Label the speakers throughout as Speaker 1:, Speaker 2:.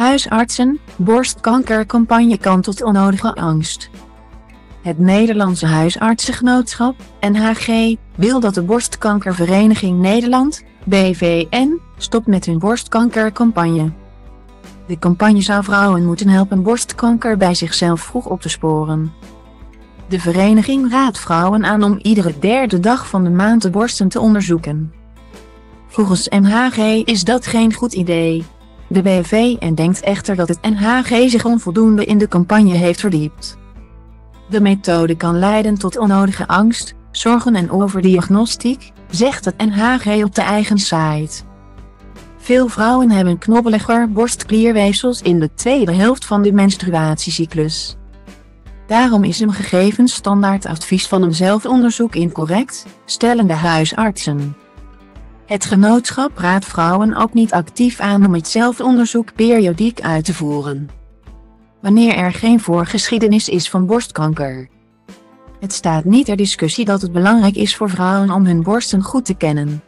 Speaker 1: Huisartsen, borstkankercampagne kan tot onnodige angst. Het Nederlandse Huisartsengenootschap, NHG, wil dat de Borstkankervereniging Nederland, BVN, stopt met hun borstkankercampagne. De campagne zou vrouwen moeten helpen borstkanker bij zichzelf vroeg op te sporen. De vereniging raadt vrouwen aan om iedere derde dag van de maand de borsten te onderzoeken. Volgens NHG is dat geen goed idee. De BVN denkt echter dat het NHG zich onvoldoende in de campagne heeft verdiept. De methode kan leiden tot onnodige angst, zorgen en overdiagnostiek, zegt het NHG op de eigen site. Veel vrouwen hebben knobbeliger borstklierweefsels in de tweede helft van de menstruatiecyclus. Daarom is een gegeven standaardadvies van een zelfonderzoek incorrect, stellen de huisartsen. Het genootschap raadt vrouwen ook niet actief aan om het zelfonderzoek periodiek uit te voeren. Wanneer er geen voorgeschiedenis is van borstkanker. Het staat niet ter discussie dat het belangrijk is voor vrouwen om hun borsten goed te kennen.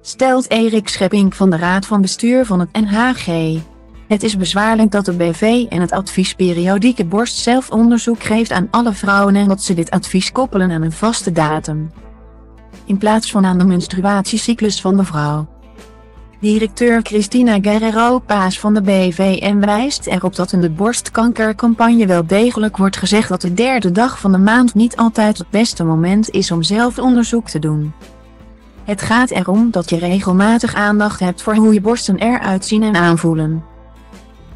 Speaker 1: Stelt Erik Schepping van de Raad van Bestuur van het NHG. Het is bezwaarlijk dat de BV en het advies periodieke borstzelfonderzoek geeft aan alle vrouwen en dat ze dit advies koppelen aan een vaste datum in plaats van aan de menstruatiecyclus van de vrouw. Directeur Christina Guerrero Paas van de BVM wijst erop dat in de borstkankercampagne wel degelijk wordt gezegd dat de derde dag van de maand niet altijd het beste moment is om zelf onderzoek te doen. Het gaat erom dat je regelmatig aandacht hebt voor hoe je borsten eruit zien en aanvoelen.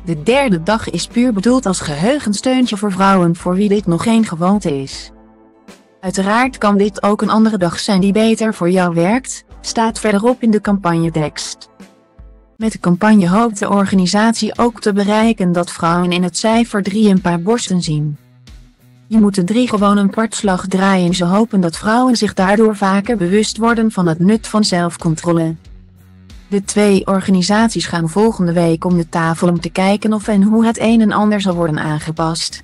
Speaker 1: De derde dag is puur bedoeld als geheugensteuntje voor vrouwen voor wie dit nog geen gewoonte is. Uiteraard kan dit ook een andere dag zijn die beter voor jou werkt, staat verderop in de campagnetekst. Met de campagne hoopt de organisatie ook te bereiken dat vrouwen in het cijfer 3 een paar borsten zien. Je moet de drie gewoon een kwartslag draaien. Ze hopen dat vrouwen zich daardoor vaker bewust worden van het nut van zelfcontrole. De twee organisaties gaan volgende week om de tafel om te kijken of en hoe het een en ander zal worden aangepast.